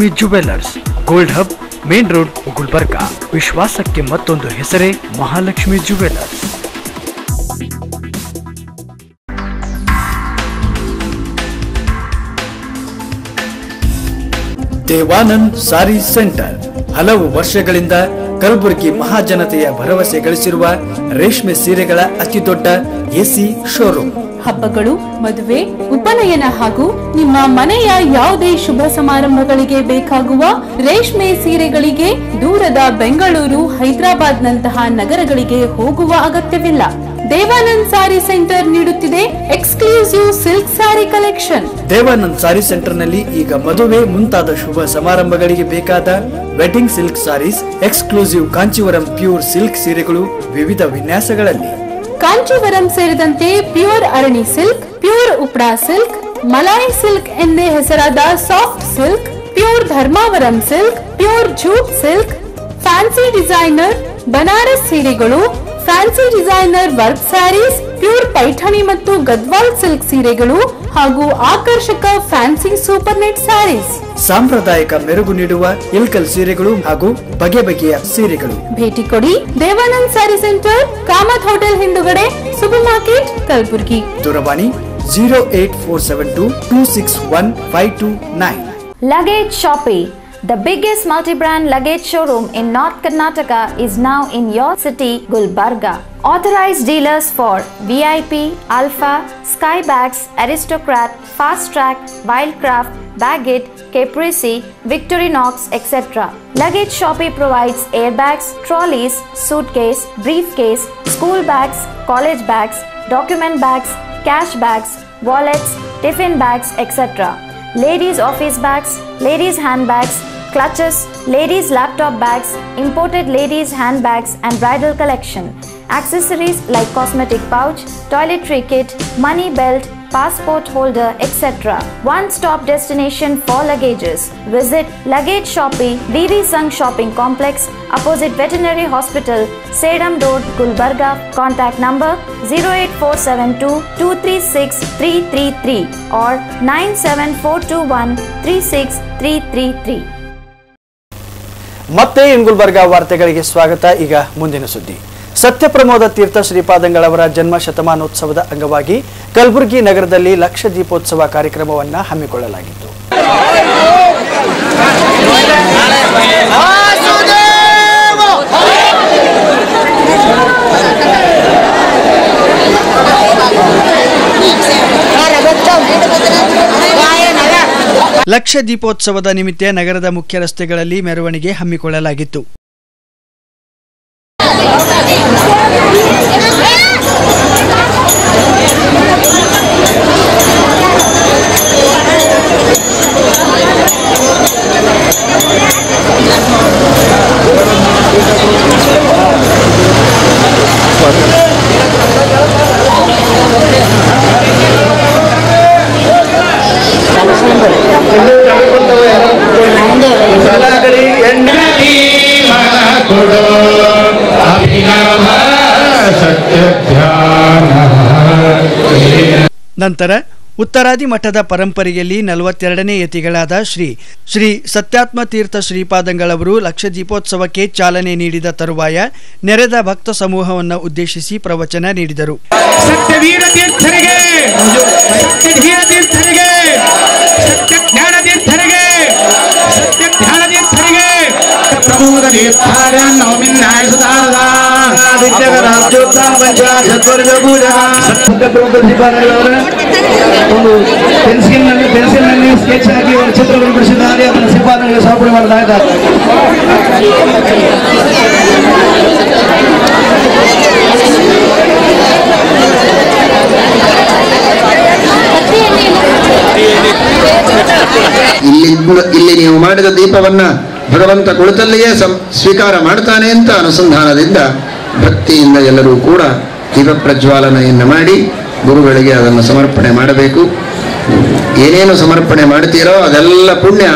Mahalakshmi jewellers gold hub, main road, Gulbarga. ವಿಶ್ವಾಸಕ್ಕೆ ಮತ್ತೊಂದು ಹೆಸರೇ ಮಹಾಲಕ್ಷ್ಮಿ ಜುವೆಲ್ಲರ್ಸ್ ದೇವಾನಂದ್ ಸಾರಿ ಸೆಂಟರ್. ಹಲವು ವರ್ಷಗಳಿಂದ ಕಲಬುರಗಿ ಮಹಾಜನತೆಯ ಭರವಸೆ ಗಳಿಸಿರುವ ರೇಷ್ಮೆ ಸೀರೆಗಳ ಅತಿದೊಡ್ಡ ಎಸಿ ಶೋರೂಮ್. ಹಬ್ಬಗಳು, ಮದುವೆ, ಉಪನಯನ ಹಾಗೂ ನಿಮ್ಮ ಮನೆಯ ಯಾವುದೇ ಶುಭ ಸಮಾರಂಭಗಳಿಗೆ ಬೇಕಾಗುವ ರೇಷ್ಮೆ ಸೀರೆಗಳಿಗೆ ದೂರದ ಬೆಂಗಳೂರು ಹೈದರಾಬಾದ್ ನಂತಹ ನಗರಗಳಿಗೆ ಹೋಗುವ ಅಗತ್ಯವಿಲ್ಲ. ದೇವಾನಂದ್ ಸಾರಿ ಸೆಂಟರ್ ನೀಡುತ್ತಿದೆ exclusive silk sari collection. Devanand sari ಸೆಂಟರ್ನಲ್ಲಿ ಈಗ ಮದುವೆ ಮುಂತಾದ ಶುಭ ಸಮಾರಂಭಗಳಿಗೆ ಬೇಕಾದ wedding silk saris, exclusive Kanchivaram pure silk ಸೀರೆಗಳು ವಿವಿಧ ವಿನ್ಯಾಸಗಳಲ್ಲಿ. ಕಾಂಚೀವರಂ ಸೇರಿದಂತೆ pure Arani silk, pure Uppada silk, Malai silk ಎಂದೇ ಹೆಸರಾದ soft silk, pure Dharmavaram silk, pure jute silk, fancy designer, Banaras ಸೀರೆಗಳು fancy designer work saris pure Paithani ಮತ್ತು Gadwal silk ಸೀರೆಗಳು ಹಾಗೂ ಆಕರ್ಷಕ ಫ್ಯಾನ್ಸಿ ಸೂಪರ್ ನೆಟ್ ಸ್ಯಾರೀಸ್. ಸಾಂಪ್ರದಾಯಿಕ ಮೆರುಗು ನೀಡುವ ಇಲ್ಕಲ್ ಸೀರೆಗಳು ಹಾಗೂ ಬಗೆ ಬಗೆಯ ಸೀರೆಗಳು. ಭೇಟಿ ಕೊಡಿ ದೇವಾನಂದ್ ಸ್ಯಾರಿ ಸೆಂಟರ್ ಕಾಮತ್ ಹೋಟೆಲ್ ಹಿಂದುಗಡೆ ಸೂಪರ್ ಮಾರ್ಕೆಟ್ ಕಲಬುರಗಿ. ದೂರವಾಣಿ zero eight four seven two two six one five two nine. Luggage Shoppe, The biggest multi-brand luggage showroom in North Karnataka is now in your city, Gulbarga. Authorized dealers for VIP, Alpha, Skybags, Aristocrat, Fast Track, Wildcraft, Baggett, Caprese, Victorinox, etc. Luggage Shoppe provides airbags, trolleys, suitcase, briefcase, school bags, college bags, document bags, cash bags, wallets, tiffin bags, etc. Ladies office bags, ladies handbags, clutches, ladies laptop bags, imported ladies handbags and bridal collection. Accessories like cosmetic pouch, toiletry kit, money belt, passport holder, etc. One stop destination for luggages. Visit Luggage Shoppe, VV Sung Shopping Complex, opposite Veterinary Hospital, Sedam Road, Gulbarga. Contact number 08472 236 333 or 97421 36333. ಮತ್ತೆ ಇನ್ ವಾರ್ತೆಗಳಿಗೆ ಸ್ವಾಗತ. ಈಗ ಮುಂದಿನ ಸುದ್ದಿ. ಸತ್ಯಪ್ರಮೋದ ತೀರ್ಥ ಶ್ರೀಪಾದಂಗಳವರ ಜನ್ಮ ಶತಮಾನೋತ್ಸವದ ಅಂಗವಾಗಿ ಕಲಬುರಗಿ ನಗರದಲ್ಲಿ ಲಕ್ಷ ದೀಪೋತ್ಸವ ಕಾರ್ಯಕ್ರಮವನ್ನು ಹಮ್ಮಿಕೊಳ್ಳಲಾಗಿತ್ತು. ಲಕ್ಷ ದೀಪೋತ್ಸವದ ನಿಮಿತ್ತ ನಗರದ ಮುಖ್ಯ ರಸ್ತೆಗಳಲ್ಲಿ ಮೆರವಣಿಗೆ ಹಮ್ಮಿಕೊಳ್ಳಲಾಗಿತ್ತು. ನಂತರ ಉತ್ತರಾದಿ ಮಠದ ಪರಂಪರೆಯಲ್ಲಿ ನಲವತ್ತೆರಡನೇ ಯತಿಗಳಾದ ಶ್ರೀ ಶ್ರೀ ಸತ್ಯಾತ್ಮ ತೀರ್ಥ ಶ್ರೀಪಾದಂಗಳವರು ಲಕ್ಷ ದೀಪೋತ್ಸವಕ್ಕೆ ಚಾಲನೆ ನೀಡಿದ ತರುವಾಯ ನೆರೆದ ಭಕ್ತ ಸಮೂಹವನ್ನು ಉದ್ದೇಶಿಸಿ ಪ್ರವಚನ ನೀಡಿದರು. ತೀರ್ಥರಿಗೆ ಪೆನ್ಸಿಲ್ನಲ್ಲಿ ಪೆನ್ಸಿಲ್ನಲ್ಲಿ ಸ್ಕೆಚ್ ಹಾಕಿ ಅವರ ಚಿತ್ರವನ್ನು ಬಿಡಿಸಿದ್ದಾರೆ. ಅದನ್ನು ಸಿಂಪಾದನೆಗೆ ಸಮರ್ಪಣೆ ಮಾಡ್ತಾ ಇದ್ದಾರೆ ಇಲ್ಲಿ ಇಲ್ಲಿ ನೀವು ಮಾಡಿದ ದೀಪವನ್ನ ಭಗವಂತ ಕುಳಿತಲ್ಲಿಯೇ ಸಂ ಸ್ವೀಕಾರ ಮಾಡ್ತಾನೆ ಅಂತ ಅನುಸಂಧಾನದಿಂದ ಭಕ್ತಿಯಿಂದ ಎಲ್ಲರೂ ಕೂಡ ದೀಪ ಪ್ರಜ್ವಾಲನೆಯನ್ನು ಮಾಡಿ ಗುರುಗಳಿಗೆ ಅದನ್ನು ಸಮರ್ಪಣೆ ಮಾಡಬೇಕು. ಏನೇನು ಸಮರ್ಪಣೆ ಮಾಡ್ತೀರೋ ಅದೆಲ್ಲ ಪುಣ್ಯ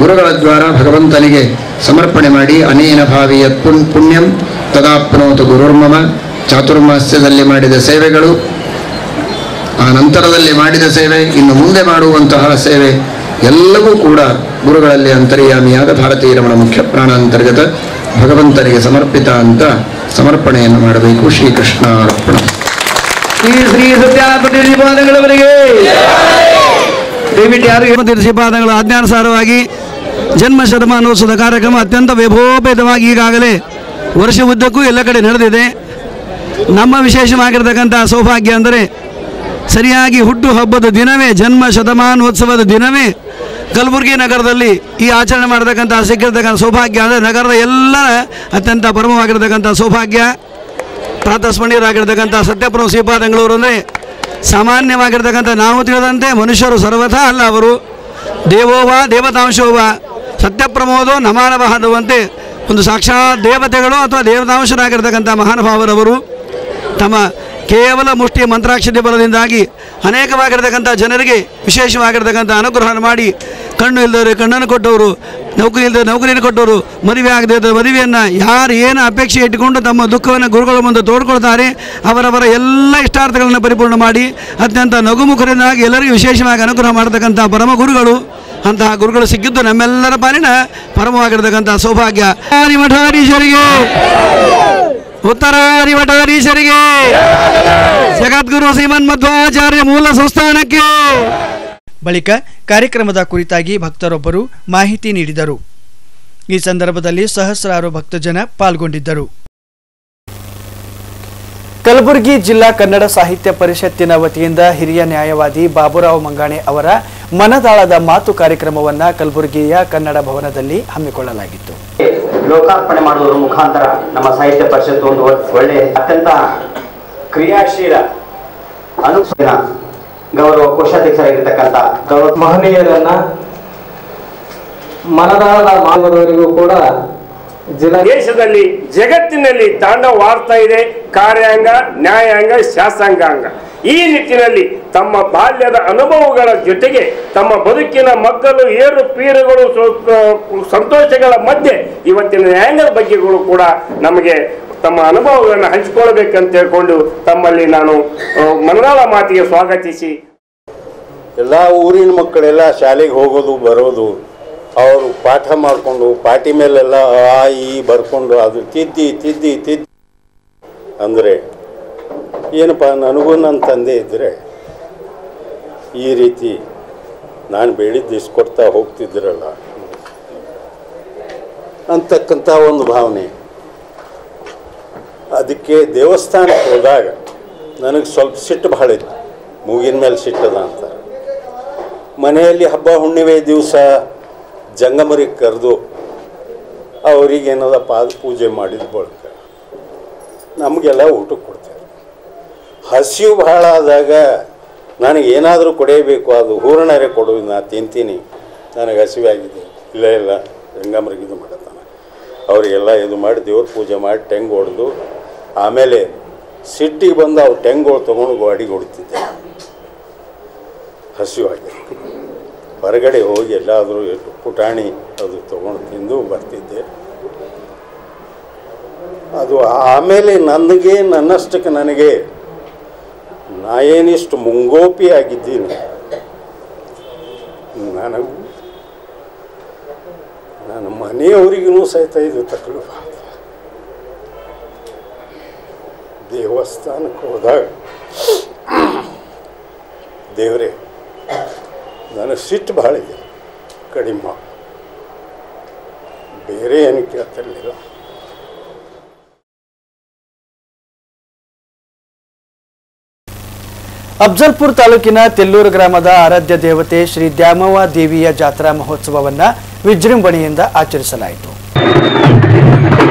ಗುರುಗಳ ದ್ವಾರ ಭಗವಂತನಿಗೆ ಸಮರ್ಪಣೆ ಮಾಡಿ ಅನೇನ ಭಾವಿಯ ಪುಣ್ ಪುಣ್ಯಂ ತದಾಪ್ನೋತು ಗುರುರ್ಮಮ. ಚಾತುರ್ಮಾಸ್ಯದಲ್ಲಿ ಮಾಡಿದ ಸೇವೆಗಳು, ಆ ನಂತರದಲ್ಲಿ ಮಾಡಿದ ಸೇವೆ, ಇನ್ನು ಮುಂದೆ ಮಾಡುವಂತಹ ಸೇವೆ, ಎಲ್ಲವೂ ಕೂಡ ಗುರುಗಳಲ್ಲಿ ಅಂತರ್ಯಾಮಿಯಾದ ಭಾರತೀಯ ರಮಣ ಮುಖ್ಯ ಪ್ರಾಣ ಅಂತರ್ಗತ ಭಗವಂತನಿಗೆ ಸಮರ್ಪಿತ ಅಂತ ಸಮರ್ಪಣೆಯನ್ನು ಮಾಡಬೇಕು. ಶ್ರೀಕೃಷ್ಣ ಅರ್ಪಣ. ಶ್ರೀ ಶ್ರೀ ದಯವಿಟ್ಟು ಯಾರು ಆಜ್ಞಾನುಸಾರವಾಗಿ ಜನ್ಮ ಶತಮಾನೋತ್ಸವದ ಕಾರ್ಯಕ್ರಮ ಅತ್ಯಂತ ವೈಭವೋಪೇತವಾಗಿ ಈಗಾಗಲೇ ವರ್ಷ ಉದ್ದಕ್ಕೂ ಎಲ್ಲ ಕಡೆ ನಡೆದಿದೆ. ನಮ್ಮ ವಿಶೇಷವಾಗಿರ್ತಕ್ಕಂಥ ಸೌಭಾಗ್ಯ ಅಂದರೆ ಸರಿಯಾಗಿ ಹುಟ್ಟು ಹಬ್ಬದ ದಿನವೇ, ಜನ್ಮ ಶತಮಾನೋತ್ಸವದ ದಿನವೇ ಕಲಬುರಗಿ ನಗರದಲ್ಲಿ ಈ ಆಚರಣೆ ಮಾಡತಕ್ಕಂಥ ಸಿಕ್ಕಿರ್ತಕ್ಕಂಥ ಸೌಭಾಗ್ಯ, ಅಂದರೆ ನಗರದ ಎಲ್ಲ ಅತ್ಯಂತ ಪರಮವಾಗಿರ್ತಕ್ಕಂಥ ಸೌಭಾಗ್ಯ, ಪ್ರಾತಸ್ಮರಣೀಯರಾಗಿರ್ತಕ್ಕಂಥ ಸತ್ಯಪ್ರಭು ಶ್ರೀಪಾದಂಗಳೂರು ಅಂದರೆ ಸಾಮಾನ್ಯವಾಗಿರ್ತಕ್ಕಂಥ ನಾವು ತಿಳಿದಂತೆ ಮನುಷ್ಯರು ಸರ್ವಥಾ ಅಲ್ಲ ಅವರು. ದೇವೋವಾ, ದೇವತಾಂಶೋವ, ಸತ್ಯಪ್ರಮೋದೋ, ನಮಾನವಹದವಂತೆ ಒಂದು ಸಾಕ್ಷಾತ್ ದೇವತೆಗಳು ಅಥವಾ ದೇವತಾಂಶರಾಗಿರ್ತಕ್ಕಂಥ ಮಹಾನುಭಾವರವರು. ತಮ್ಮ ಕೇವಲ ಮುಷ್ಟಿ ಮಂತ್ರಾಕ್ಷತೆ ಬಲದಿಂದಾಗಿ ಅನೇಕವಾಗಿರ್ತಕ್ಕಂಥ ಜನರಿಗೆ ವಿಶೇಷವಾಗಿರ್ತಕ್ಕಂಥ ಅನುಗ್ರಹ ಮಾಡಿ ಕಣ್ಣು ಇಲ್ಲದವರು ಕಣ್ಣನ್ನು ಕೊಟ್ಟವರು, ನೌಕರಿ ಇಲ್ಲದೆ ನೌಕರಿಯನ್ನು ಕೊಟ್ಟವರು, ಮದುವೆ ಆಗದೆ ಇದ್ದ ಮದುವೆಯನ್ನು ಯಾರು ಏನು ಅಪೇಕ್ಷೆ ಇಟ್ಟುಕೊಂಡು ತಮ್ಮ ದುಃಖವನ್ನು ಗುರುಗಳ ಮುಂದೆ ತೋಡ್ಕೊಳ್ತಾರೆ, ಅವರವರ ಎಲ್ಲ ಇಷ್ಟಾರ್ಥಗಳನ್ನು ಪರಿಪೂರ್ಣ ಮಾಡಿ ಅತ್ಯಂತ ನಗುಮುಖರಿಂದಾಗಿ ಎಲ್ಲರಿಗೂ ವಿಶೇಷವಾಗಿ ಅನುಗ್ರಹ ಮಾಡತಕ್ಕಂಥ ಪರಮ ಗುರುಗಳು, ಅಂತಹ ಗುರುಗಳು ಸಿಕ್ಕಿದ್ದು ನಮ್ಮೆಲ್ಲರ ಪಾಲಿನ ಪರಮವಾಗಿರ್ತಕ್ಕಂಥ ಸೌಭಾಗ್ಯ. ಮಠಾಧೀಶರಿಗೆ! ಉತ್ತರಾರಿ ಮಠಾಧೀಶರಿಗೆ ಜಗದ್ಗುರು ಶ್ರೀಮನ್ ಮಧ್ವಾಚಾರ್ಯ ಮೂಲ ಸಂಸ್ಥಾನಕ್ಕೆ. ಬಳಿಕ ಕಾರ್ಯಕ್ರಮದ ಕುರಿತಾಗಿ ಭಕ್ತರೊಬ್ಬರು ಮಾಹಿತಿ ನೀಡಿದರು. ಈ ಸಂದರ್ಭದಲ್ಲಿ ಸಹಸ್ರಾರು ಭಕ್ತಜನ ಪಾಲ್ಗೊಂಡಿದ್ದರು. ಕಲಬುರಗಿ ಜಿಲ್ಲಾ ಕನ್ನಡ ಸಾಹಿತ್ಯ ಪರಿಷತ್ತಿನ ವತಿಯಿಂದ ಹಿರಿಯ ನ್ಯಾಯವಾದಿ ಬಾಬುರಾವ್ ಮಂಗಾಣೆ ಅವರ ಮನದಾಳದ ಮಾತು ಕಾರ್ಯಕ್ರಮವನ್ನ ಕಲಬುರಗಿಯ ಕನ್ನಡ ಭವನದಲ್ಲಿ ಹಮ್ಮಿಕೊಳ್ಳಲಾಗಿತ್ತು. ಲೋಕಾರ್ಪಣೆ ಮಾಡುವುದರ ಮುಖಾಂತರ ನಮ್ಮ ಸಾಹಿತ್ಯ ಪರಿಷತ್ತು ಒಂದು ಒಳ್ಳೆ ಅತ್ಯಂತ ಕ್ರಿಯಾಶೀಲ ಅನುಷ್ಠಾನ ಗೌರವ ಕೋಶಾಧ್ಯಕ್ಷರಾಗಿರ್ತಕ್ಕಂಥ ಗೌರವ ಮಹನೀಯರನ್ನ ಮನದಾಳದ ಮಾನವರಿಗೂ ಕೂಡ ಜಿಲ್ಲಾ ದೇಶದಲ್ಲಿ ಜಗತ್ತಿನಲ್ಲಿ ತಾಂಡವಾಡ್ತಾ ಇದೆ ಕಾರ್ಯಾಂಗ ನ್ಯಾಯಾಂಗ ಶಾಸಕಾಂಗ ಈ ನಿಟ್ಟಿನಲ್ಲಿ ತಮ್ಮ ಬಾಲ್ಯದ ಅನುಭವಗಳ ಜೊತೆಗೆ ತಮ್ಮ ಬದುಕಿನ ಮಕ್ಕಳು ಏರು ಪೀರುಗಳು ಸಂತೋಷಗಳ ಮಧ್ಯೆ ಇವತ್ತಿನ ನ್ಯಾಯಾಂಗದ ಬಗ್ಗೆಗಳು ಕೂಡ ನಮಗೆ ತಮ್ಮ ಅನುಭವಗಳನ್ನು ಹಂಚಿಕೊಳ್ಬೇಕಂತ ಹೇಳ್ಕೊಂಡು ತಮ್ಮಲ್ಲಿ ನಾನು ಮನರಾಳ ಮಾತಿಗೆ ಸ್ವಾಗತಿಸಿ. ಎಲ್ಲ ಊರಿನ ಮಕ್ಕಳೆಲ್ಲ ಶಾಲೆಗೆ ಹೋಗೋದು, ಬರೋದು, ಅವರು ಪಾಠ ಮಾಡಿಕೊಂಡು ಪಾಟಿ ಮೇಲೆಲ್ಲ ಆ, ಈ ಬರ್ಕೊಂಡು, ಅದು ತಿದ್ದಿ ತಿದ್ದಿ ತಿದ್ದಿ, ಅಂದರೆ ಏನಪ್ಪ, ನನಗೂ ನನ್ನ ತಂದೆ ಇದ್ದರೆ ಈ ರೀತಿ ನಾನು ಬೇಡಿದ್ದು ಇಸ್ಕೊಡ್ತಾ ಹೋಗ್ತಿದ್ದಿರಲ್ಲ ಅಂತಕ್ಕಂಥ ಒಂದು ಭಾವನೆ. ಅದಕ್ಕೆ ದೇವಸ್ಥಾನಕ್ಕೆ ಹೋದಾಗ ನನಗೆ ಸ್ವಲ್ಪ ಸಿಟ್ಟು ಭಾಳ ಇತ್ತು. ಮೂಗಿನ ಮೇಲೆ ಸಿಟ್ಟದ ಅಂತ. ಮನೆಯಲ್ಲಿ ಹಬ್ಬ, ಹುಣ್ಣಿಮೆ ದಿವಸ ಜಂಗಮರಿಗೆ ಕರೆದು ಅವರಿಗೇನದ ಪಾದ ಪೂಜೆ ಮಾಡಿದ ಬಳಿಕ ನಮಗೆಲ್ಲ ಊಟಕ್ಕೆ ಕೊಡ್ತಾರೆ. ಹಸಿವು ಬಹಳ ಆದಾಗ ನನಗೆ ಏನಾದರೂ ಕೊಡೇಬೇಕು ಅದು ಹೂರಣರೆ ಕೊಡು ನಾ ತಿಂತೀನಿ. ನನಗೆ ಹಸಿವಾಗಿದೆ. ಇಲ್ಲ ಇಲ್ಲ ಜಂಗಮರಿಗೆ ಇದು ಮಾಡತ್ತಾನೆ ಅವರಿಗೆಲ್ಲ ಇದು ಮಾಡಿ ದೇವ್ರ ಪೂಜೆ ಮಾಡಿ ಟೆಂಗ್ ಹೊಡೆದು, ಆಮೇಲೆ ಸಿಟ್ಟಿಗೆ ಬಂದು ಅವ್ರು ಟೆಂಗ್ಗಳು ತೊಗೊಂಡು ಅಡಿಗೆ ಹೊಡಿತಿದ್ದೆ. ಹಸಿವಾಗಿ ಹೊರಗಡೆ ಹೋಗಿ ಎಲ್ಲಾದರೂ ಎಷ್ಟು ಪುಟಾಣಿ ಅದು ತೊಗೊಂಡು ತಿಂದು ಬರ್ತಿದ್ದೆ. ಅದು ಆಮೇಲೆ ನನಗೆ ನನ್ನಷ್ಟಕ್ಕೆ ನನಗೆ ನಾ ಏನಿಷ್ಟು ಮುಂಗೋಪಿ ಆಗಿದ್ದೀನಿ? ನನಗೂ ನನ್ನ ಮನೆಯವರಿಗೂ ಸಹಿತ ಇದು ತಕಲೀಫ್ ದೇವಸ್ಥಾನಕ್ಕೆ ಹೋದಾಗ, ದೇವರೇ ನನಗೆ ಸಿಟ್ಟು ಭಾಳ ಇದೆ. ಕಡಿಮೆ ಬೇರೆ ಏನು ಕೇಳ್ತಿರ್ಲಿಲ್ಲ ಅಫ್ಜಲ್ಪುರ್ ತಾಲೂಕಿನ ತೆಲ್ಲೂರು ಗ್ರಾಮದ ಆರಾಧ್ಯ ದೇವತೆ ಶ್ರೀ ದ್ಯಾಮವ್ವ ದೇವಿಯ ಜಾತ್ರಾ ಮಹೋತ್ಸವವನ್ನು ವಿಜೃಂಭಣೆಯಿಂದ ಆಚರಿಸಲಾಯಿತು ಿ.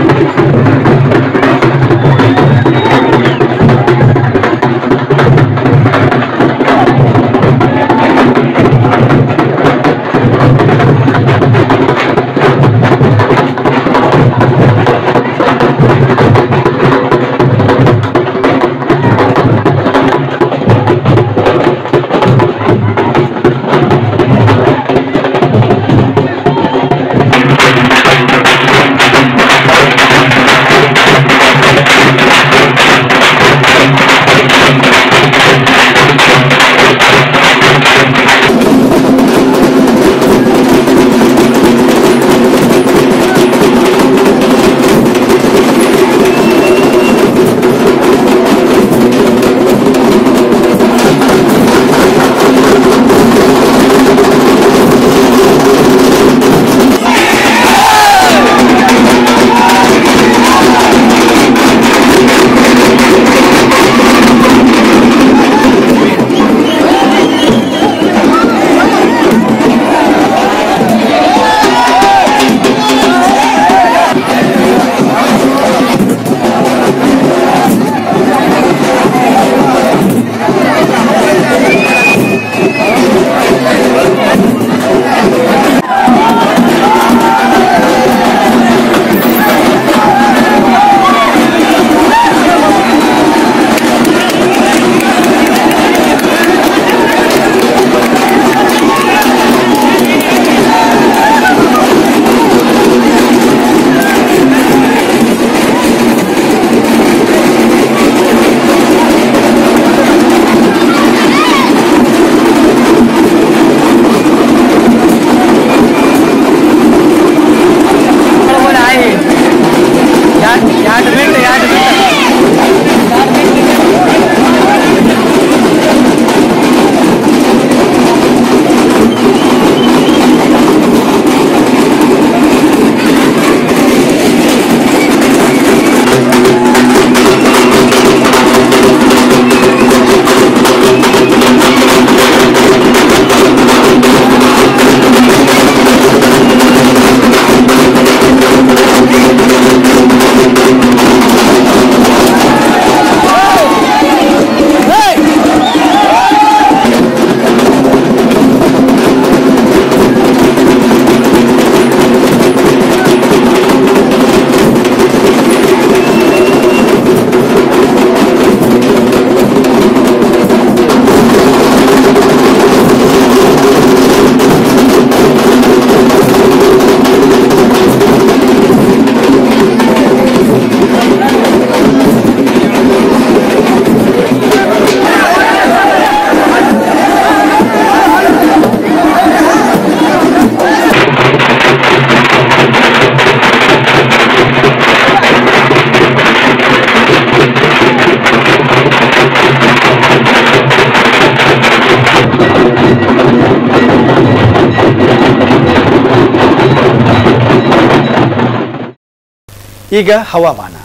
ಈಗ ಹವಾಮಾನ.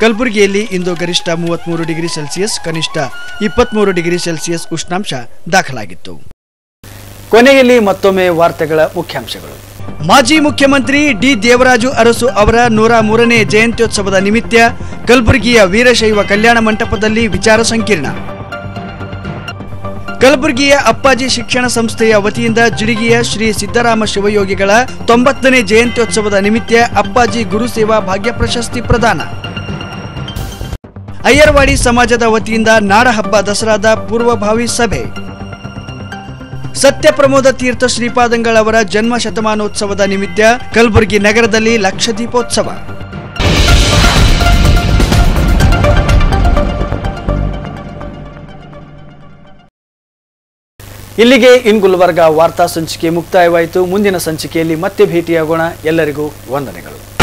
ಕಲಬುರಗಿಯಲ್ಲಿ ಇಂದು ಗರಿಷ್ಠ ಮೂವತ್ಮೂರು ಡಿಗ್ರಿ ಸೆಲ್ಸಿಯಸ್, ಕನಿಷ್ಠ ಇಪ್ಪತ್ಮೂರು ಡಿಗ್ರಿ ಸೆಲ್ಸಿಯಸ್ ಉಷ್ಣಾಂಶ ದಾಖಲಾಗಿತ್ತು. ಕೊನೆಯಲ್ಲಿ ಮತ್ತೊಮ್ಮೆ ವಾರ್ತೆಗಳ ಮುಖ್ಯಾಂಶಗಳು. ಮಾಜಿ ಮುಖ್ಯಮಂತ್ರಿ ಡಿ ದೇವರಾಜು ಅರಸು ಅವರ ನೂರ ಮೂರನೇ ಜಯಂತ್ಯೋತ್ಸವದ ನಿಮಿತ್ತ ಕಲಬುರಗಿಯ ವೀರಶೈವ ಕಲ್ಯಾಣ ಮಂಟಪದಲ್ಲಿ ವಿಚಾರ ಸಂಕಿರಣ. ಕಲಬುರಗಿಯ ಅಪ್ಪಾಜಿ ಶಿಕ್ಷಣ ಸಂಸ್ಥೆಯ ವತಿಯಿಂದ ಜಿಡಿಗಿಯ ಶ್ರೀ ಸಿದ್ದರಾಮ ಶಿವಯೋಗಿಗಳ ತೊಂಬತ್ತನೇ ಜಯಂತ್ಯೋತ್ಸವದ ನಿಮಿತ್ತ ಅಪ್ಪಾಜಿ ಗುರು ಸೇವಾ ಭಾಗ್ಯ ಪ್ರಶಸ್ತಿ ಪ್ರದಾನ. ಅಯ್ಯರ್ವಾಡಿ ಸಮಾಜದ ವತಿಯಿಂದ ನಾಡಹಬ್ಬ ದಸರಾದ ಪೂರ್ವಭಾವಿ ಸಭೆ. ಸತ್ಯಪ್ರಮೋದ ತೀರ್ಥ ಶ್ರೀಪಾದಂಗಳವರ ಜನ್ಮ ಶತಮಾನೋತ್ಸವದ ನಿಮಿತ್ತ ಕಲಬುರಗಿ ನಗರದಲ್ಲಿ ಲಕ್ಷ ದೀಪೋತ್ಸವ ಇಲ್ಲಿಗೆ ಇನ್ ಗುಲ್ಬರ್ಗ ವಾರ್ತಾ ಸಂಚಿಕೆ ಮುಕ್ತಾಯವಾಯಿತು. ಮುಂದಿನ ಸಂಚಿಕೆಯಲ್ಲಿ ಮತ್ತೆ ಭೇಟಿಯಾಗೋಣ. ಎಲ್ಲರಿಗೂ ವಂದನೆಗಳು.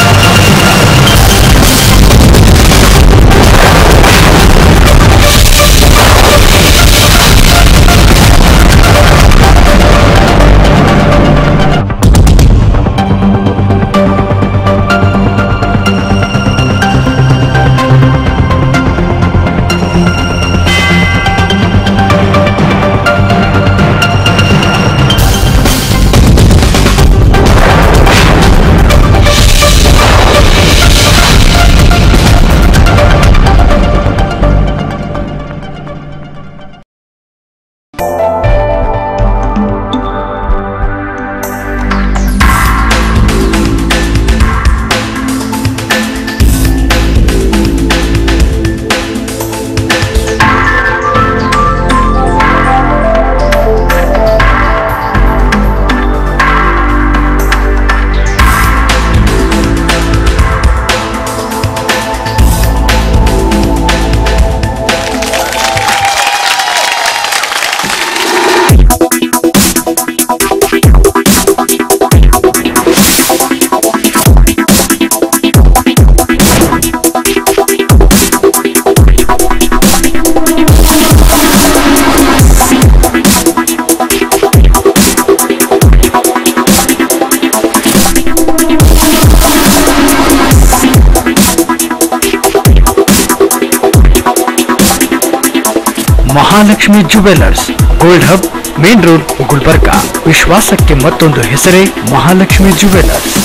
Mahalakshmi jewellers gold hub main road Gulbarga ವಿಶ್ವಾಸಕ್ಕೆ ಮತ್ತೊಂದು ಹೆಸರೇ ಮಹಾಲಕ್ಷ್ಮಿ ಜುವೆಲ್ಲರ್ಸ್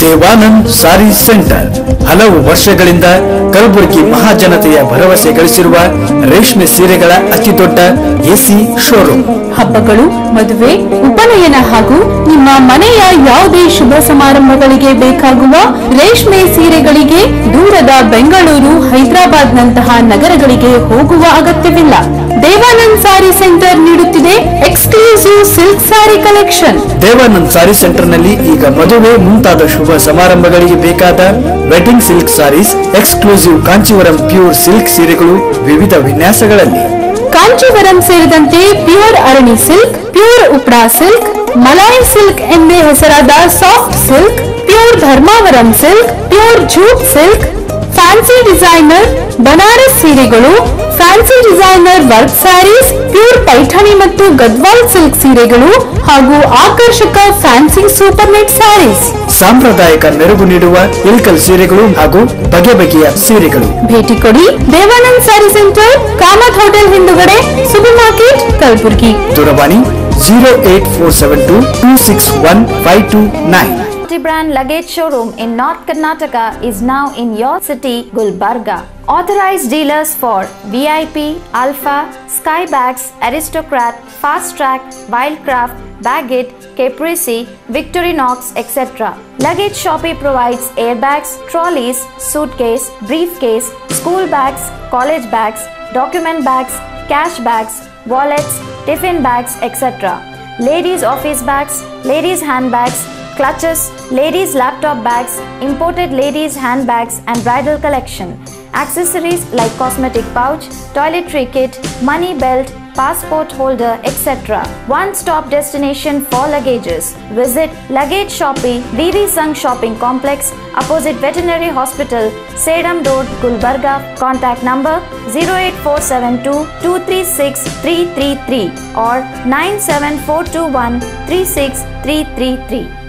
ದೇವಾನಂದ್ ಸಾರಿ ಸೆಂಟರ್ ಹಲವು ವರ್ಷಗಳಿಂದ ಕಲಬುರಗಿ ಮಹಾಜನತೆಯ ಭರವಸೆ ಗಳಿಸಿರುವ ರೇಷ್ಮೆ ಸೀರೆಗಳ ಅತಿ ದೊಡ್ಡ ಎಸಿ ಶೋರೂಮ್ ಹಬ್ಬಗಳು, ಮದುವೆ, ಉಪನಯನ ಹಾಗೂ ನಿಮ್ಮ ಮನೆಯ ಯಾವುದೇ ಶುಭ ಸಮಾರಂಭಗಳಿಗೆ ಬೇಕಾಗುವ ರೇಷ್ಮೆ ಸೀರೆಗಳಿಗೆ ದೂರದ ಬೆಂಗಳೂರು ಹೈದರಾಬಾದ್ ನಂತಹ ನಗರಗಳಿಗೆ ಹೋಗುವ ಅಗತ್ಯವಿಲ್ಲ. ದೇವಾನಂದ್ ಸಾರಿ ಸೆಂಟರ್ ನೀಡುತ್ತಿದೆ exclusive silk sari collection. Devanand sari ಸೆಂಟರ್ನಲ್ಲಿ ಈಗ ಮದುವೆ ಮುಂತಾದ ಶುಭ ಸಮಾರಂಭಗಳಿಗೆ ಬೇಕಾದ wedding silk saris exclusive Kanchivaram pure silk ಸೀರೆಗಳು ವಿವಿಧ ವಿನ್ಯಾಸಗಳಲ್ಲಿ. ಕಾಂಚೀವರಂ ಸೇರಿದಂತೆ pure Arani silk pure Uppada silk Malai silk ಎಂದೇ ಹೆಸರಾದ soft silk pure Dharmavaram silk pure jute silk fancy designer Banaras ಸೀರೆಗಳು fancy designer work saris pure Paithani ಮತ್ತು Gadwal silk ಸೀರೆಗಳು ಹಾಗೂ ಆಕರ್ಷಕ ಫ್ಯಾನ್ಸಿ ಸೂಪರ್ ನೆಟ್ ಸ್ಯಾರೀಸ್ ಸಾಂಪ್ರದಾಯಿಕ ಮೆರುಗು ನೀಡುವ ಇಲ್ಕಲ್ ಸೀರೆಗಳು ಹಾಗೂ ಬಗೆ ಬಗೆಯ ಸೀರೆಗಳು. ಭೇಟಿ ಕೊಡಿ ದೇವಾನಂದ್ ಸ್ಯಾರಿ ಸೆಂಟರ್ ಕಾಮತ್ ಹೋಟೆಲ್ ಹಿಂದುಗಡೆ ಸೂಪರ್ ಮಾರ್ಕೆಟ್ ಕಲಬುರಗಿ. ದೂರವಾಣಿ zero eight four seven two two six one five two nine Multi-brand luggage showroom in North Karnataka is now in your city, Gulbarga. Authorized dealers for VIP, Alpha, Skybags, Aristocrat, Fast Track, Wildcraft, Baggett, Caprese, Victorinox, etc. Luggage Shoppe provides airbags, trolleys, suitcase, briefcase, school bags, college bags, document bags, cash bags, wallets, tiffin bags, etc. Ladies office bags, ladies handbags, clutches, ladies laptop bags, imported ladies handbags and bridal collection. Accessories like cosmetic pouch, toiletry kit, money belt, passport holder, etc. One stop destination for luggages. Visit Luggage Shopping, VV Sangh Shopping Complex, opposite Veterinary Hospital, Sedam Road, Gulbarga. Contact number 08472 236 333 or 97421 36333.